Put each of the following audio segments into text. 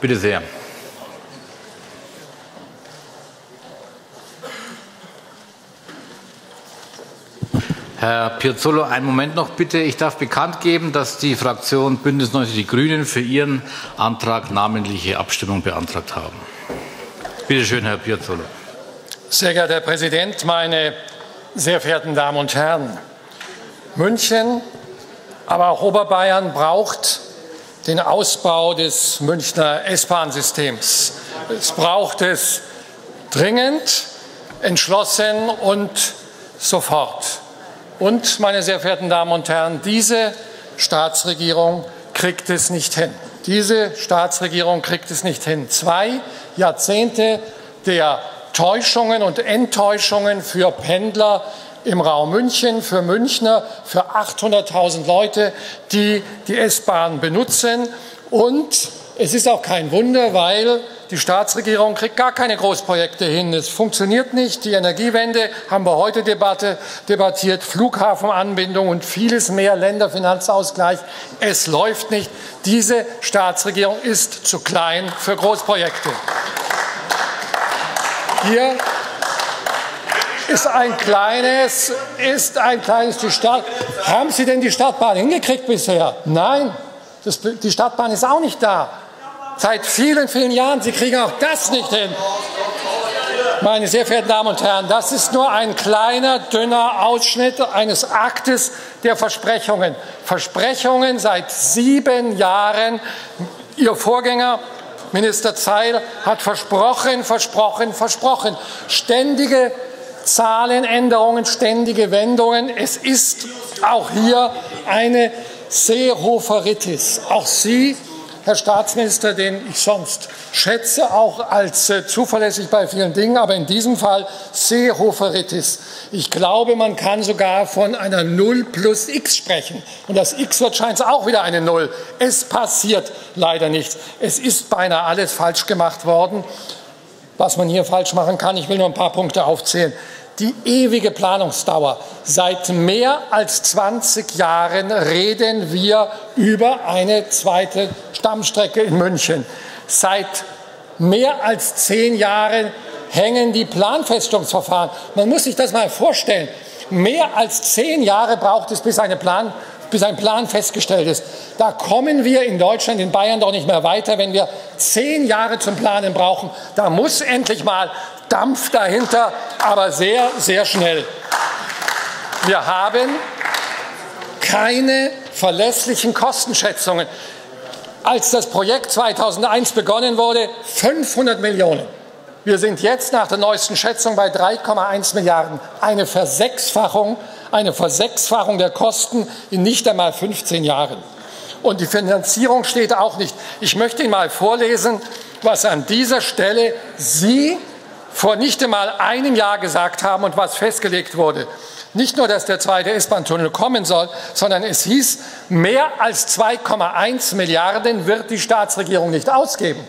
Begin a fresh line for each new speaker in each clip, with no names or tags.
Bitte sehr. Herr Piazzolo, einen Moment noch bitte. Ich darf bekannt geben, dass die Fraktion Bündnis 90 Die Grünen für ihren Antrag namentliche Abstimmung beantragt haben. Bitte schön, Herr Piazzolo.
Sehr geehrter Herr Präsident, meine sehr verehrten Damen und Herren! München, aber auch Oberbayern braucht den Ausbau des Münchner S-Bahn-Systems. Es braucht es dringend, entschlossen und sofort. Und, meine sehr verehrten Damen und Herren, diese Staatsregierung kriegt es nicht hin. Diese Staatsregierung kriegt es nicht hin. Zwei Jahrzehnte der Täuschungen und Enttäuschungen für Pendler im Raum München, für Münchner, für 800.000 Leute, die die S-Bahn benutzen. Und es ist auch kein Wunder, weil die Staatsregierung kriegt gar keine Großprojekte hin. Es funktioniert nicht. Die Energiewende haben wir heute Debatte, debattiert, Flughafenanbindung und vieles mehr, Länderfinanzausgleich. Es läuft nicht. Diese Staatsregierung ist zu klein für Großprojekte. Hier ist ein kleines, ist ein kleines, die Stadt. Haben Sie denn die Stadtbahn hingekriegt bisher? Nein, das, die Stadtbahn ist auch nicht da. Seit vielen, vielen Jahren. Sie kriegen auch das nicht hin. Meine sehr verehrten Damen und Herren, das ist nur ein kleiner, dünner Ausschnitt eines Aktes der Versprechungen. Versprechungen seit sieben Jahren. Ihr Vorgänger, Minister Zeil, hat versprochen, versprochen, versprochen. Ständige Zahlenänderungen, ständige Wendungen. Es ist auch hier eine Seehoferitis. Auch Sie Herr Staatsminister, den ich sonst schätze, auch als äh, zuverlässig bei vielen Dingen, aber in diesem Fall Seehoferitis. Ich glaube, man kann sogar von einer Null plus X sprechen. Und das X wird scheint auch wieder eine Null. Es passiert leider nichts. Es ist beinahe alles falsch gemacht worden, was man hier falsch machen kann. Ich will nur ein paar Punkte aufzählen die ewige Planungsdauer. Seit mehr als 20 Jahren reden wir über eine zweite Stammstrecke in München. Seit mehr als zehn Jahren hängen die Planfestungsverfahren. Man muss sich das mal vorstellen. Mehr als zehn Jahre braucht es, bis, Plan, bis ein Plan festgestellt ist. Da kommen wir in Deutschland, in Bayern doch nicht mehr weiter, wenn wir zehn Jahre zum Planen brauchen. Da muss endlich mal Dampf dahinter, aber sehr, sehr schnell. Wir haben keine verlässlichen Kostenschätzungen. Als das Projekt 2001 begonnen wurde, 500 Millionen. Wir sind jetzt nach der neuesten Schätzung bei 3,1 Milliarden. Eine Versechsfachung, eine Versechsfachung der Kosten in nicht einmal 15 Jahren. Und die Finanzierung steht auch nicht. Ich möchte Ihnen mal vorlesen, was an dieser Stelle Sie vor nicht einmal einem Jahr gesagt haben und was festgelegt wurde. Nicht nur, dass der zweite S-Bahn-Tunnel kommen soll, sondern es hieß, mehr als 2,1 Milliarden wird die Staatsregierung nicht ausgeben.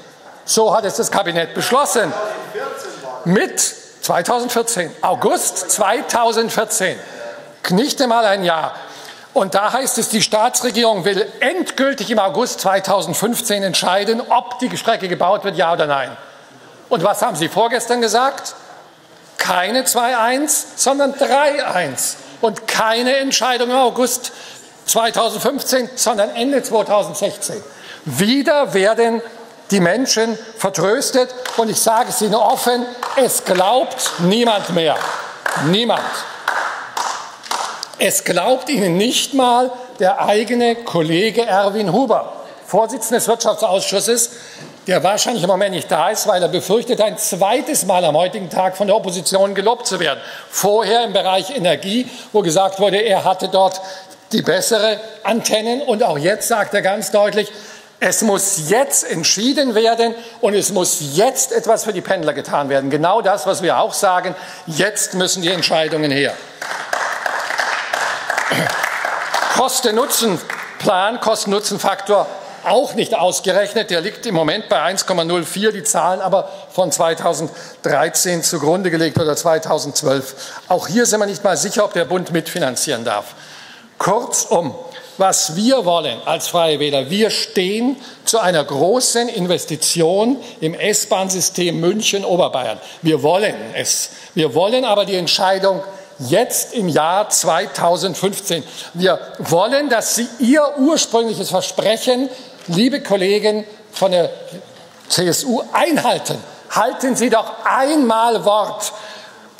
So hat es das Kabinett beschlossen. Mit 2014, August 2014, nicht einmal ein Jahr. Und da heißt es, die Staatsregierung will endgültig im August 2015 entscheiden, ob die Strecke gebaut wird, ja oder nein. Und was haben Sie vorgestern gesagt? Keine 2-1, sondern 3-1. Und keine Entscheidung im August 2015, sondern Ende 2016. Wieder werden die Menschen vertröstet. Und ich sage es Ihnen offen, es glaubt niemand mehr. Niemand. Es glaubt Ihnen nicht mal der eigene Kollege Erwin Huber, Vorsitzender des Wirtschaftsausschusses, der wahrscheinlich im Moment nicht da ist, weil er befürchtet, ein zweites Mal am heutigen Tag von der Opposition gelobt zu werden. Vorher im Bereich Energie, wo gesagt wurde, er hatte dort die bessere Antennen. Und auch jetzt sagt er ganz deutlich, es muss jetzt entschieden werden und es muss jetzt etwas für die Pendler getan werden. Genau das, was wir auch sagen. Jetzt müssen die Entscheidungen her. Kosten-Nutzen-Plan, Kosten-Nutzen-Faktor auch nicht ausgerechnet. Der liegt im Moment bei 1,04, die Zahlen aber von 2013 zugrunde gelegt oder 2012. Auch hier sind wir nicht mal sicher, ob der Bund mitfinanzieren darf. Kurzum, was wir wollen als Freie Wähler, wir stehen zu einer großen Investition im S-Bahn-System München-Oberbayern. Wir wollen es. Wir wollen aber die Entscheidung jetzt im Jahr 2015. Wir wollen, dass Sie Ihr ursprüngliches Versprechen, liebe Kollegen von der CSU, einhalten. Halten Sie doch einmal Wort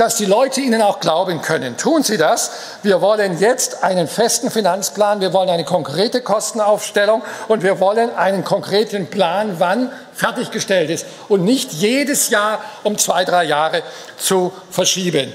dass die Leute Ihnen auch glauben können. Tun Sie das. Wir wollen jetzt einen festen Finanzplan, wir wollen eine konkrete Kostenaufstellung und wir wollen einen konkreten Plan, wann fertiggestellt ist und nicht jedes Jahr um zwei, drei Jahre zu verschieben.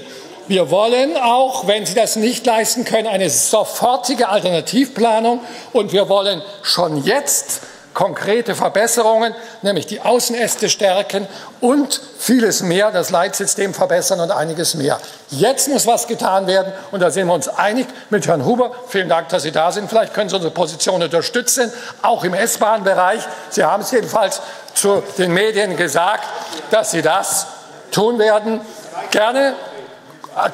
Wir wollen auch, wenn Sie das nicht leisten können, eine sofortige Alternativplanung und wir wollen schon jetzt konkrete Verbesserungen, nämlich die Außenäste stärken und vieles mehr, das Leitsystem verbessern und einiges mehr. Jetzt muss was getan werden und da sind wir uns einig mit Herrn Huber. Vielen Dank, dass Sie da sind. Vielleicht können Sie unsere Position unterstützen, auch im S-Bahn-Bereich. Sie haben es jedenfalls zu den Medien gesagt, dass Sie das tun werden. Gerne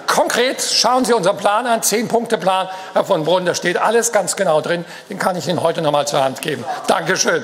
Konkret schauen Sie unseren Plan an, Zehn-Punkte-Plan, Herr von Brunn, da steht alles ganz genau drin. Den kann ich Ihnen heute noch mal zur Hand geben. Dankeschön.